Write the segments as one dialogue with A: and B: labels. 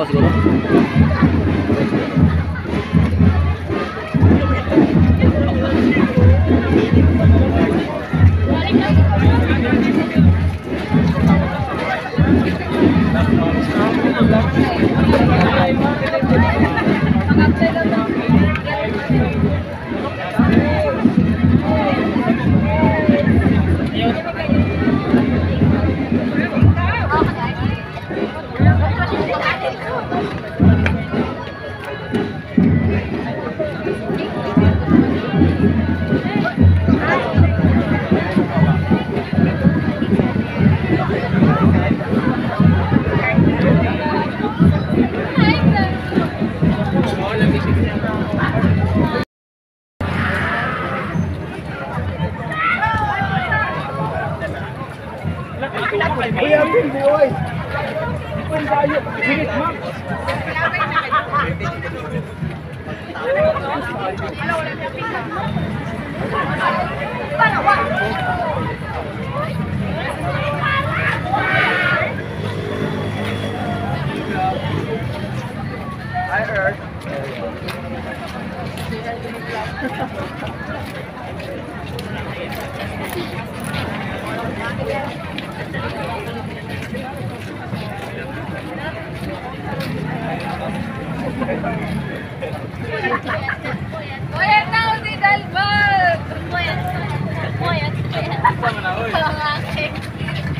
A: income po siguro.
B: Kuya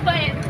C: banheiro.